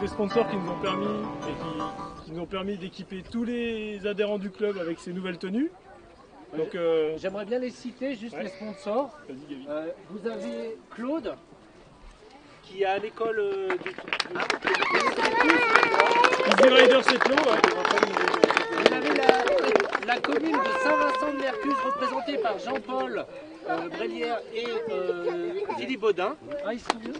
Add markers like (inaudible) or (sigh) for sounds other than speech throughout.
Des sponsors qui nous ont permis et qui, qui nous ont permis d'équiper tous les adhérents du club avec ces nouvelles tenues. Donc, euh, J'aimerais bien les citer, juste Ouais. les sponsors. Euh, vous avez Claude, qui est à l'école euh. Easy Rider ouais. Vous avez la, la commune de Saint-Vincent-de-Mercuse, représentée par Jean-Paul euh, Brélière et euh, Philippe Baudin. Ah, ils sont vieux.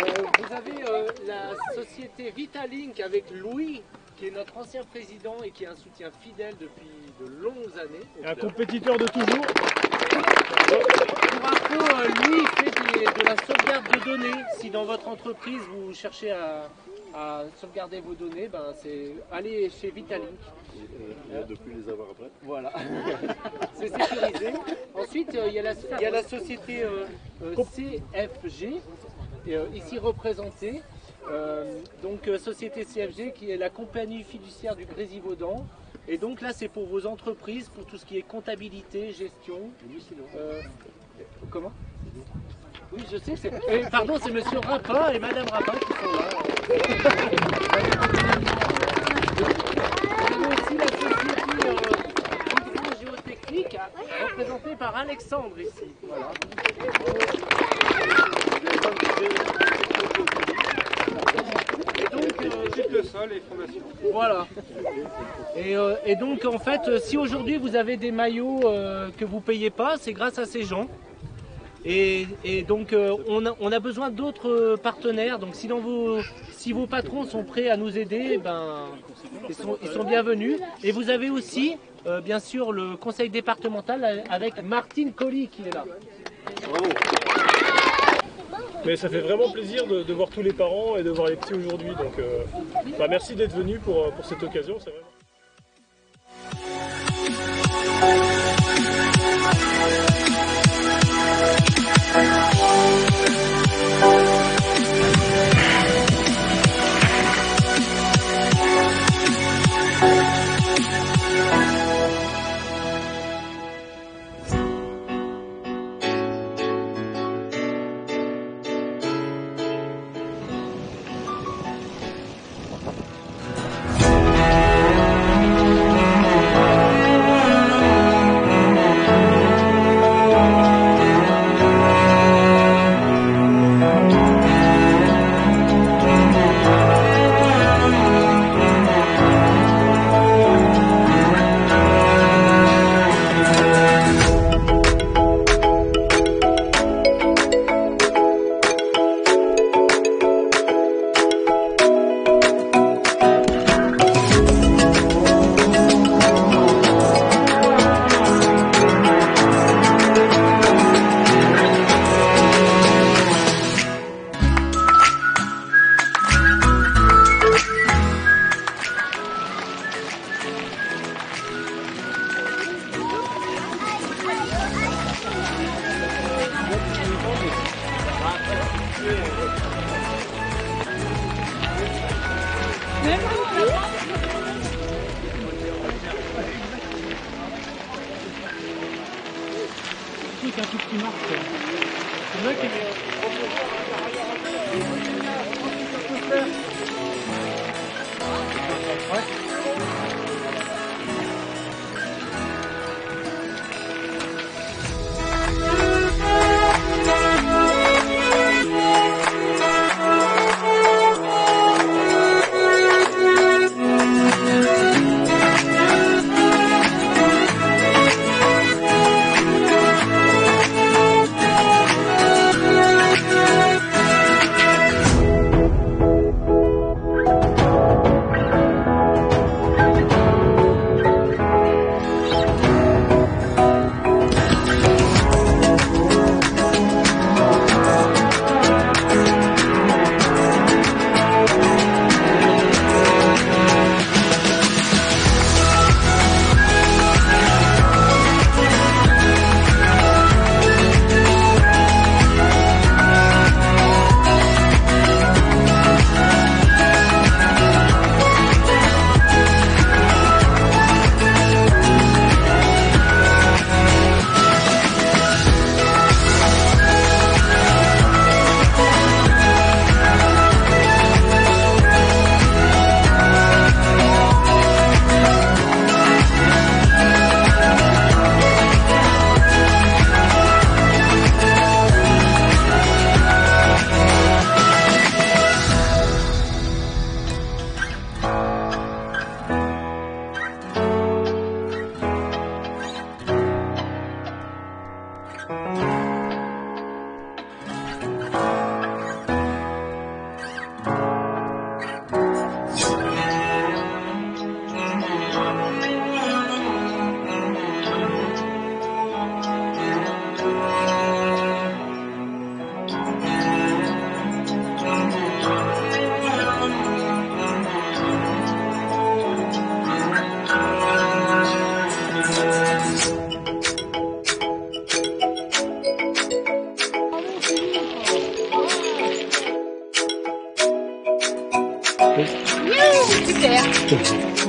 Euh, vous avez euh, la société Vitalink avec Louis, qui est notre ancien président et qui est un soutien fidèle depuis de longues années. un compétiteur de toujours. Pour info, euh, lui il fait des- de la sauvegarde de données. Si dans votre entreprise vous cherchez à, à sauvegarder vos données, ben c'est allez chez Vitalink. Il a de plus les avoir après. Voilà. (laughs) c'est sécurisé. Ensuite, euh, il y, a la- il y a la société euh, euh, CFG, euh, ici représentée. Euh, donc, euh, société CFG qui est la compagnie fiduciaire du Grésivaudan. Et donc là, c'est pour vos entreprises, pour tout ce qui est comptabilité, gestion. Euh, comment Oui, je sais. c'est- eh, pardon, c'est Monsieur Rapin et Madame Rapin qui sont là. On a aussi la société euh, hydrogéotechnique représentée par Alexandre ici. Voilà. Et donc, euh, le sol et voilà. Et, euh, et donc en fait, euh, si aujourd'hui vous avez des maillots euh, que vous payez pas, c'est grâce à ces gens. Et, et donc euh, on, a, on a besoin d'autres partenaires. Donc si, dans vos, si vos patrons sont prêts à nous aider, ben, ils, sont, ils sont bienvenus. Et vous avez aussi, bien sûr, le conseil départemental avec Martine Colli qui est là. Mais ça fait vraiment plaisir de, voir tous les parents et de voir les petits aujourd'hui. Donc euh, bah, merci d'être venus pour, euh, pour cette occasion. un tout petit marque. C'est vrai qu'il est... c'est vraiment- Youhou, super